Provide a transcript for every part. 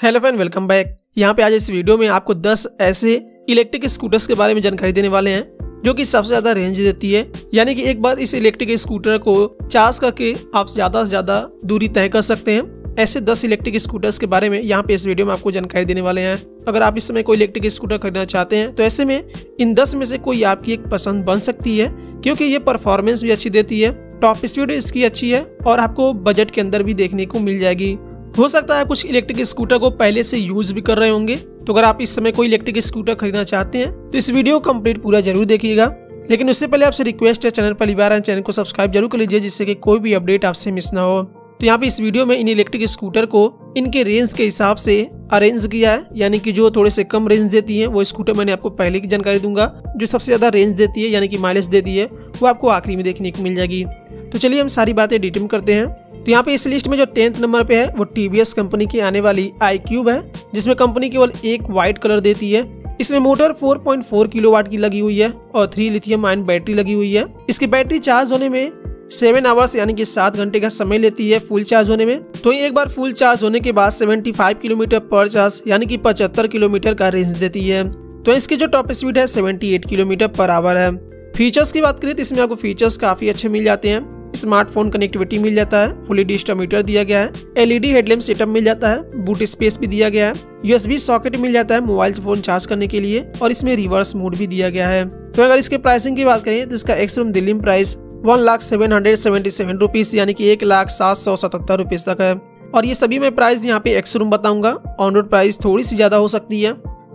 Hello friend, welcome back. यहाँ पे आज इस वीडियो में आपको 10 ऐसे इलेक्ट्रिक स्कूटर्स के बारे में जानकारी देने वाले हैं, जो कि सबसे ज़्यादा रेंज देती है। यानी कि एक बार इस इलेक्ट्रिक स्कूटर को चार्ज करके आप ज़्यादा से ज़्यादा दूरी तय कर सकते हैं। ऐसे 10 इलेक्ट्रिक स्कूटर्स के बारे में यहाँ पे इस वीडियो में आपको जानकारी देने वाले हैं। अगर आप इस समय कोई इलेक्ट्रिक स्कूटर खरीदना चाहते हैं तो ऐसे में इन 10 में से कोई आपकी एक पसंद बन सकती है, क्योंकि ये परफॉर्मेंस भी अच्छी देती है टॉप स्पीड इसकी अच्छी है, और आपको बजट के अंदर भी देखने को मिल जाएगी। हो सकता है कुछ इलेक्ट्रिक स्कूटर को पहले से यूज़ भी कर रहे होंगे। तो अगर आप इस समय कोई इलेक्ट्रिक स्कूटर खरीदना चाहते हैं तो इस वीडियो कंप्लीट पूरा ज़रूर देखिएगा। लेकिन उससे पहले आपसे रिक्वेस्ट है चैनल पर बार चैनल को सब्सक्राइब ज़रूर कर लीजिए, जिससे कि कोई भी अपडेट आपसे मिस ना हो। तो यहाँ पे इस वीडियो में इन इलेक्ट्रिक स्कूटर को इनके रेंज के हिसाब से अरेंज किया है। यानी कि जो थोड़े से कम रेंज देती है, वो स्कूटर मैंने आपको पहले की जानकारी दूँगा। जो सबसे ज़्यादा रेंज देती है, यानी कि माइलेज देती है, वो आपको आखिरी में देखने को मिल जाएगी। तो चलिए हम सारी बातें डिटेल करते हैं। तो यहाँ पे इस लिस्ट में जो टेंथ नंबर पे है, वो टीवीएस कंपनी की आने वाली आई क्यूब है, जिसमें कंपनी केवल एक व्हाइट कलर देती है। इसमें मोटर 4.4 किलोवाट की लगी हुई है और थ्री लिथियम आयन बैटरी लगी हुई है। इसकी बैटरी चार्ज होने में सेवन आवर्स यानी कि सात घंटे का समय लेती है फुल चार्ज होने में। तो एक बार फुल चार्ज होने के बाद 75 किलोमीटर पर चार्ज यानी कि 75 किलोमीटर का रेंज देती है। तो इसकी जो टॉप स्पीड है 78 किलोमीटर पर आवर है। फीचर्स की बात करें तो इसमें आपको फीचर्स काफ़ी अच्छे मिल जाते हैं। स्मार्टफ़ोन कनेक्टिविटी मिल जाता है फुली डिजिटल डिस्टोमीटर दिया गया है एलईडी हेडलैम्प सेटअप मिल जाता है बूट स्पेस भी दिया गया है यूएसबी सॉकेट मिल जाता है मोबाइल फ़ोन चार्ज करने के लिए और इसमें रिवर्स मोड भी दिया गया है। तो अगर इसके प्राइसिंग की बात करें तो इसका ex room Delhi price one lakh seven hundred seventy seven rupees यानी कि एक लाख सात सौ सतहत्तर रुपीज़ तक है। और ये सभी मैं प्राइस यहाँ पे एक्स रूम बताऊँगा। ऑन रोड प्राइस थोड़ी सी ज़्यादा हो सकती है।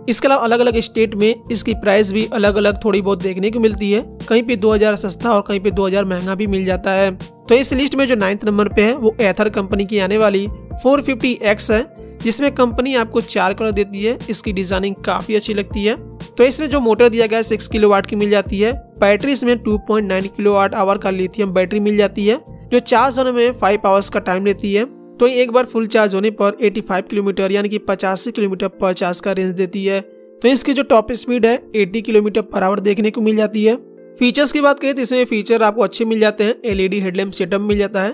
इसके अलावा अलग अलग स्टेट में इसकी प्राइस भी अलग अलग थोड़ी बहुत देखने को मिलती है। कहीं पे 2000 सस्ता और कहीं पे 2000 महँगा भी मिल जाता है। तो इस लिस्ट में जो नाइन्थ नंबर पे है, वो एथर कंपनी की आने वाली 450X है, जिसमें कंपनी आपको चार कलर देती है। इसकी डिज़ाइनिंग काफ़ी अच्छी लगती है। तो इसमें जो मोटर दिया गया है सिक्स किलो की मिल जाती है। बैटरी इसमें टू किलो आवर का लिथियम बैटरी मिल जाती है, जो चार्ज होने में फाइव आवर्स का टाइम लेती है। तो एक बार फुल चार्ज होने पर 85 किलोमीटर यानी कि पचासी किलोमीटर पर चार्ज का रेंज देती है। तो इसकी जो टॉप स्पीड है 80 किलोमीटर पर आवर देखने को मिल जाती है। फीचर्स की बात करें तो इसमें फीचर आपको अच्छे मिल जाते हैं। एलईडी हेडलैम्प सेटअप मिल जाता है।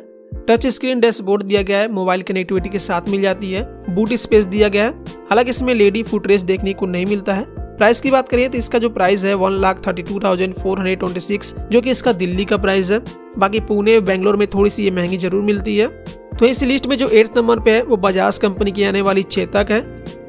टच स्क्रीन डैशबोर्ड दिया गया है मोबाइल कनेक्टिविटी के साथ मिल जाती है। बूट स्पेस दिया गया है। हालाँकि इसमें लेडी फुटरेज देखने को नहीं मिलता है। प्राइस की बात करिए तो इसका जो प्राइस है one lakh thirty two thousand four hundred twenty six जो कि इसका दिल्ली का प्राइस है। बाकी पुणे, बेंगलोर में थोड़ी सी ये महँगी ज़रूर मिलती है। तो इस लिस्ट में जो एट्थ नंबर पे है, वो बजाज कंपनी की आने वाली चेतक है,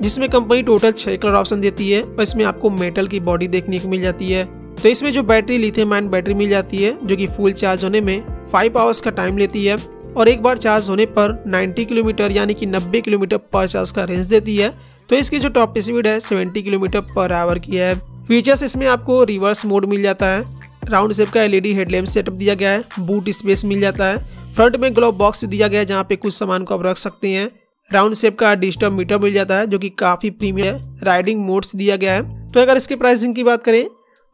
जिसमें कंपनी टोटल छह कलर ऑप्शन देती है, और इसमें आपको मेटल की बॉडी देखने को मिल जाती है। तो इसमें जो बैटरी लिथियम आयन बैटरी मिल जाती है, जो कि फुल चार्ज होने में फाइव आवर्स का टाइम लेती है, और एक बार चार्ज होने पर 90 किलोमीटर, यानी कि 90 किलोमीटर पर चार्ज का रेंज देती है। तो इसकी जो टॉप स्पीड है 70 किलोमीटर पर आवर की है। फीचर्स इसमें आपको रिवर्स मोड मिल जाता है राउंड शेप का एलईडी हेडलैम्प सेटअप दिया गया है बूट स्पेस मिल जाता है फ्रंट में ग्लोव बॉक्स दिया गया है जहाँ पे कुछ सामान को आप रख सकते हैं। राउंड शेप का डिजिटल मीटर मिल जाता है जो कि काफ़ी प्रीमियम है। राइडिंग मोड्स दिया गया है। तो अगर इसके प्राइसिंग की बात करें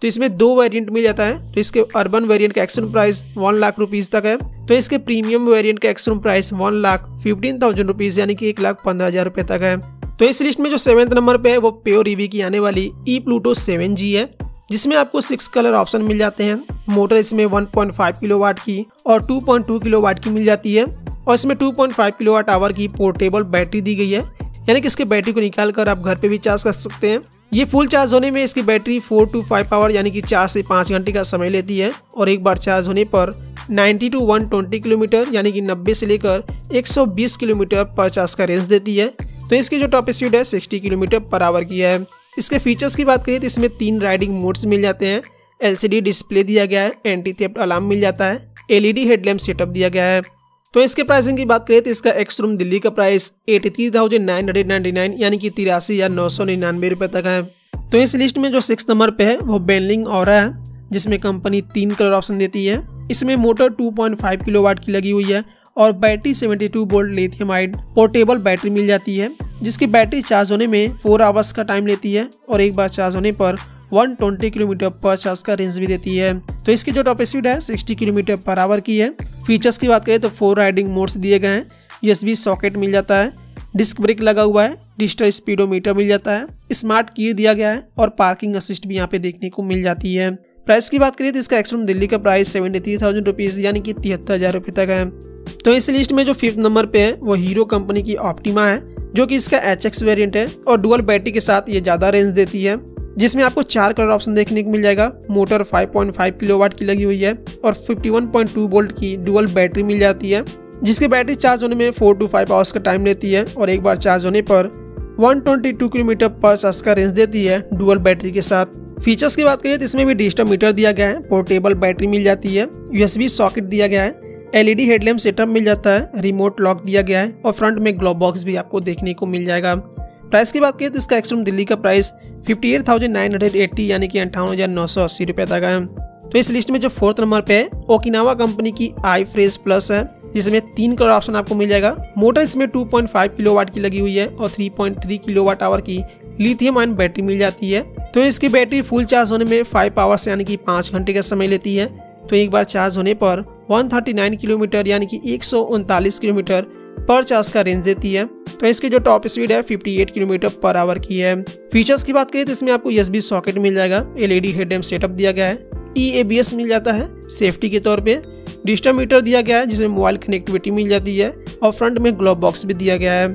तो इसमें दो वेरिएंट मिल जाता है। तो इसके अर्बन वेरिएंट का action price one lakh rupees तक है। तो इसके प्रीमियम वेरिएंट का action price one lakh fifteen thousand rupees यानी कि एक लाख पंद्रह हज़ार रुपए तक है। तो इस लिस्ट में जो सेवेंथ नंबर पे है, वो प्योर ईवी की आने वाली ई प्लूटो सेवन जी है। जिसमें आपको सिक्स कलर ऑप्शन मिल जाते हैं। मोटर इसमें 1.5 किलोवाट की और 2.2 किलोवाट की मिल जाती है। और इसमें 2.5 किलोवाट आवर की पोर्टेबल बैटरी दी गई है। यानी कि इसके बैटरी को निकाल कर आप घर पे भी चार्ज कर सकते हैं। ये फुल चार्ज होने में इसकी battery four to five hour यानी कि चार से पाँच घंटे का समय लेती है। और एक बार चार्ज होने पर 90 टू 120 किलोमीटर यानी कि 90 से लेकर 120 किलोमीटर पर चार्ज का रेंज देती है। तो इसकी जो टॉप स्पीड है 60 किलोमीटर पर आवर की है। इसके फीचर्स की बात करें तो इसमें तीन राइडिंग मोड्स मिल जाते हैं। एलसीडी डिस्प्ले दिया गया है एंटी थेफ्ट अलार्म मिल जाता है एलईडी हेडलैम्प सेटअप दिया गया है। तो इसके प्राइसिंग की बात करें तो इसका एक्स रूम दिल्ली का price eighty three thousand nine hundred ninety nine यानी कि तिरासी हज़ार नौ सौ निन्यानवे रुपए तक है। तो इस लिस्ट में जो सिक्स नंबर पे है, वो बेनलिंग और है, जिसमें कंपनी तीन कलर ऑप्शन देती है। इसमें मोटर 2.5 किलोवाट की लगी हुई है और battery 72 volt lithium ion portable battery मिल जाती है, जिसकी बैटरी चार्ज होने में फोर आवर्स का टाइम लेती है और एक बार चार्ज होने पर 120 किलोमीटर पर चार्ज का रेंज भी देती है। तो इसकी जो टॉप स्पीड है 60 किलोमीटर पर आवर की है। फीचर्स की बात करें तो फोर राइडिंग मोड्स दिए गए हैं। यूएसबी सॉकेट मिल जाता है, डिस्क ब्रेक लगा हुआ है, डिजिटल स्पीडोमीटर मिल जाता है, स्मार्ट की दिया गया है और पार्किंग असिस्ट भी यहाँ पे देखने को मिल जाती है। प्राइस की बात करें तो इसका एक्सरूम दिल्ली का price seventy three thousand rupees, यानी कि तिहत्तर हज़ार रुपये तक है। तो इस लिस्ट में जो फिफ्थ नंबर पे है, वो हीरो कंपनी की ऑप्टिमा है, जो कि इसका एच एक्स वेरियंट है और डुअल बैटरी के साथ ये ज़्यादा रेंज देती है, जिसमें आपको चार कलर ऑप्शन देखने को मिल जाएगा। मोटर 5.5 किलोवाट की लगी हुई है और 51.2 वोल्ट की डुअल बैटरी मिल जाती है, जिसकी बैटरी चार्ज होने में फोर टू फाइव आवर्स का टाइम लेती है और एक बार चार्ज होने पर 122 किलोमीटर पर आवर्स का रेंज देती है डुअल बैटरी के साथ। फीचर्स की बात करिए तो इसमें भी डिजिटल मीटर दिया गया है पोर्टेबल बैटरी मिल जाती है यूएसबी सॉकेट दिया गया है एलईडी हेडलैम्प सेटअप मिल जाता है रिमोट लॉक दिया गया है और फ्रंट में ग्लोब बॉक्स भी आपको देखने को मिल जाएगा। प्राइस की बात करें तो इसका एक्सरूम दिल्ली का प्राइस 58,980 यानी कि अंठावन हज़ार नौ सौ अस्सी रुपये तक है तो इस लिस्ट में जो फोर्थ नंबर पे है ओकिनावा कंपनी की आई फ्रेश प्लस है जिसमें तीन कलर ऑप्शन आपको मिल जाएगा। मोटर इसमें 2.5 किलोवाट की लगी हुई है और 3.3 किलोवाट आवर की लिथियम आयन बैटरी मिल जाती है। तो इसकी बैटरी फुल चार्ज होने में फाइव आवर्स यानी कि पाँच घंटे का समय लेती है। तो एक बार चार्ज होने पर 139 किलोमीटर यानी कि एक सौ उनतालीस किलोमीटर पर चार्ज का रेंज देती है। तो इसकी जो टॉप स्पीड है 58 किलोमीटर पर आवर की है। फीचर्स की बात करें तो इसमें आपको एस सॉकेट मिल जाएगा एलईडी हेडलैम्प सेटअप दिया गया है। ई ए मिल जाता है सेफ्टी के तौर पे। डिजिटल मीटर दिया गया है जिसमें मोबाइल कनेक्टिविटी मिल जाती है। और फ्रंट में ग्लोब बॉक्स भी दिया गया है।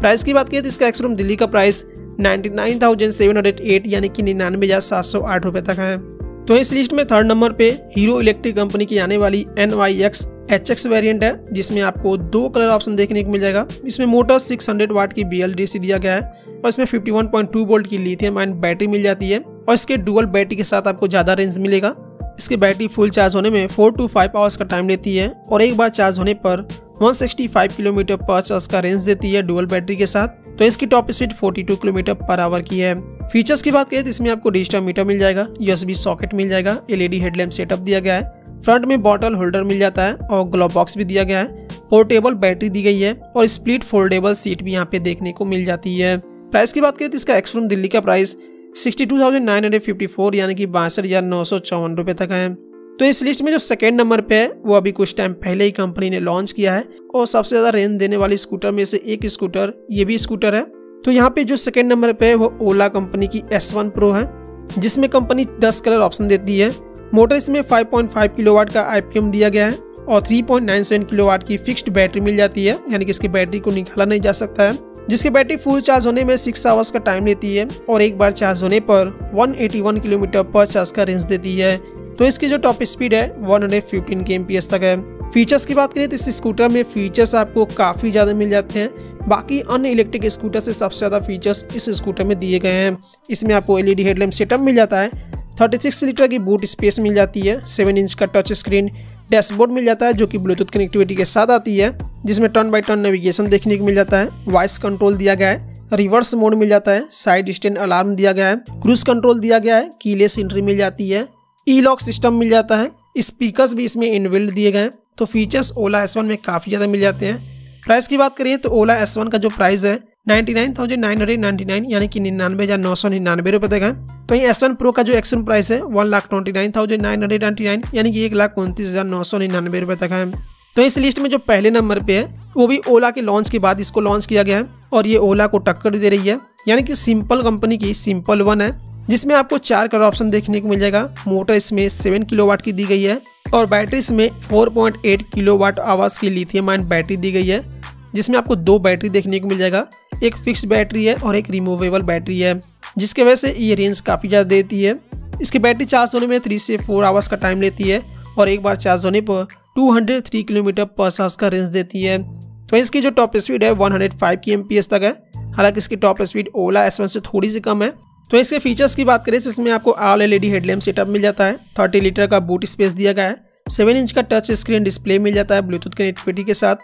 प्राइस की बात करें तो इसका एक्सरूम दिल्ली का प्राइस 99,708 यानी कि निन्यानवे हज़ार सात सौ आठ तक है। तो इस लिस्ट में थर्ड नंबर पे हीरो इलेक्ट्रिक कंपनी की आने वाली N Y X H X variant है, जिसमें आपको दो कलर ऑप्शन देखने को मिल जाएगा। इसमें मोटर 600 वाट की बी एल डी सी दिया गया है और इसमें 51.2 वोल्ट की लिथियम आयन बैटरी मिल जाती है और इसके डुअल बैटरी के साथ आपको ज़्यादा रेंज मिलेगा। इसकी बैटरी फुल चार्ज होने में फोर टू फाइव आवर्स का टाइम लेती है और एक बार चार्ज होने पर 165 किलोमीटर पर चार्ज का रेंज देती है डुअल बैटरी के साथ। तो इसकी टॉप स्पीड 42 किलोमीटर पर आवर की है। फीचर्स की बात करें तो इसमें आपको डिजिटल मीटर मिल जाएगा यूएसबी सॉकेट मिल जाएगा एलईडी हेडलैम्प सेटअप दिया गया है। फ्रंट में बॉटल होल्डर मिल जाता है और ग्लोव बॉक्स भी दिया गया है। पोर्टेबल बैटरी दी गई है और स्प्लिट फोल्डेबल सीट भी यहाँ पे देखने को मिल जाती है। प्राइस की बात करें तो इसका एक्सरूम दिल्ली का प्राइस 62,954 यानी कि बासठ हज़ार नौ सौ चौवन रुपए तक है। तो इस लिस्ट में जो सेकेंड नंबर पे है वो अभी कुछ टाइम पहले ही कंपनी ने लॉन्च किया है और सबसे ज़्यादा रेंज देने वाली स्कूटर में से एक स्कूटर ये भी स्कूटर है। तो यहाँ पे जो सेकेंड नंबर पे है, वो ओला कंपनी की S1 प्रो है, जिसमें कंपनी 10 कलर ऑप्शन देती है। मोटर इसमें 5.5 किलोवाट का आईपीएम दिया गया है और 3.97 किलोवाट की फिक्स्ड बैटरी मिल जाती है, यानी कि इसकी बैटरी को निकाला नहीं जा सकता है, जिसकी बैटरी फुल चार्ज होने में सिक्स आवर्स का टाइम लेती है और एक बार चार्ज होने पर 181 किलोमीटर पर चार्ज का रेंज देती है। तो इसकी जो टॉप स्पीड है 115 के तक है। फीचर्स की बात करें तो इस स्कूटर में फीचर्स आपको काफ़ी ज़्यादा मिल जाते हैं। बाकी अन्य इलेक्ट्रिक स्कूटर से सबसे ज़्यादा फीचर्स इस स्कूटर में दिए गए हैं। इसमें आपको एलईडी हेडलैम्प सेटअप मिल जाता है 36 लीटर की बूट स्पेस मिल जाती है 7 इंच का टच स्क्रीन, डैशबोर्ड मिल जाता है, जो कि ब्लूटूथ कनेक्टिविटी के साथ आती है, जिसमें टर्न बाई टर्न नेविगेशन देखने को मिल जाता है वॉइस कंट्रोल दिया गया है रिवर्स मोड मिल जाता है साइड स्टैंड अलार्म दिया गया है क्रूज कंट्रोल दिया गया है कीलेस एंट्री मिल जाती है ई लॉक सिस्टम मिल जाता है स्पीकर्स भी इसमें इनबिल्ड दिए गए हैं। तो फीचर्स ओला एस में काफ़ी ज़्यादा मिल जाते हैं। प्राइस की बात करिए तो ओला एस का जो प्राइस है ninety nine thousand nine hundred ninety nine यानी कि निन्यानवे हज़ार नौ सौ निन्यानवे रुपये तक है। तो ये एस वन प्रो का जो एक्शन प्राइस है one lakh twenty nine thousand nine hundred ninety nine यानी कि एक लाख उनतीस हज़ार नौ सौ निन्यानवे रुपये तक है। तो इस लिस्ट में जो पहले नंबर पे है, वो भी ओला के लॉन्च के बाद इसको लॉन्च किया गया है, और ये ओला को टक्कर दे रही है। यानी कि सिंपल कंपनी की सिंपल वन है। जिसमें आपको चार कलर ऑप्शन देखने को मिल जाएगा। मोटर इसमें सेवन किलो की दी गई है और बैटरी इसमें 4.8 किलोवाट आवाज़ की लिथियम आयन बैटरी दी गई है, जिसमें आपको दो बैटरी देखने को मिल जाएगा। एक फिक्स बैटरी है और एक रिमूवेबल बैटरी है, जिसके वजह से ये रेंज काफ़ी ज़्यादा देती है। इसकी बैटरी चार्ज होने में थ्री से फोर आवर्स का टाइम लेती है और एक बार चार्ज होने पर 203 किलोमीटर पर सास का रेंज देती है। तो इसकी जो टॉप स्पीड है 105 की एम तक है। हालाँकि इसकी टॉप स्पीड ओला एस से थोड़ी सी कम है तो इसके फीचर्स की बात करें तो इसमें आपको आल एलईडी हेडलैम्प सेटअप मिल जाता है थर्टी लीटर का बूट स्पेस दिया गया है सेवन इंच का टच स्क्रीन डिस्प्ले मिल जाता है ब्लूटूथ कनेक्टिविटी के साथ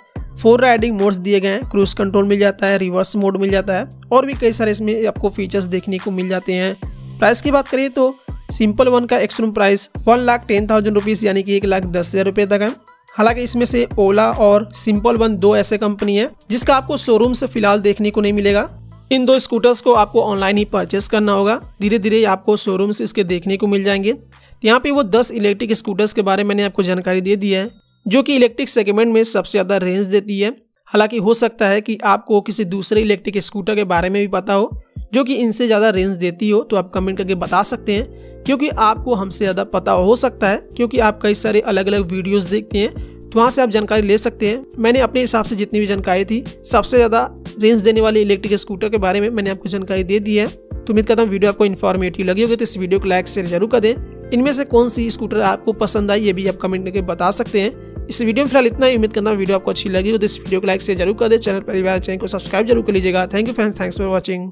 फोर राइडिंग मोड्स दिए गए हैं क्रूज कंट्रोल मिल जाता है रिवर्स मोड मिल जाता है, और भी कई सारे इसमें आपको फीचर्स देखने को मिल जाते हैं। प्राइस की बात करें तो सिंपल वन का ex-showroom price one lakh ten thousand rupees यानी कि एक लाख दस हज़ार रुपये तक है। हालाँकि इसमें से ओला और सिंपल वन दो ऐसे कंपनी है, जिसका आपको शोरूम से फ़िलहाल देखने को नहीं मिलेगा। इन दो स्कूटर्स को आपको ऑनलाइन ही परचेस करना होगा। धीरे धीरे आपको शोरूम से इसके देखने को मिल जाएँगे। यहाँ पे वो 10 इलेक्ट्रिक स्कूटर्स के बारे में मैंने आपको जानकारी दे दी है, जो कि इलेक्ट्रिक सेगमेंट में सबसे ज़्यादा रेंज देती है। हालाँकि हो सकता है कि आपको किसी दूसरे इलेक्ट्रिक स्कूटर के बारे में भी पता हो, जो कि इनसे ज़्यादा रेंज देती हो तो आप कमेंट करके बता सकते हैं, क्योंकि आपको हमसे ज़्यादा पता हो सकता है, क्योंकि आप कई सारे अलग अलग वीडियोस देखते हैं तो वहाँ से आप जानकारी ले सकते हैं। मैंने अपने हिसाब से जितनी भी जानकारी थी, सबसे ज़्यादा रेंज देने वाले इलेक्ट्रिक स्कूटर के बारे में मैंने आपको जानकारी दे दी है। तो उम्मीद करता हूँ वीडियो आपको इन्फॉर्मेटिव लगी होगी तो इस वीडियो को लाइक शेयर ज़रूर कर। दें इनमें से कौन सी स्कूटर आपको पसंद आई, ये भी आप कमेंट करके बता सकते हैं। इस वीडियो में फ़िलहाल इतना ही। उम्मीद करना वीडियो आपको अच्छी लगी हो तो इस वीडियो को लाइक शेयर ज़रूर कर। दे चैनल परिवार चैनल को सब्सक्राइब ज़रूर कर लीजिएगा। Thank you friends thanks for watching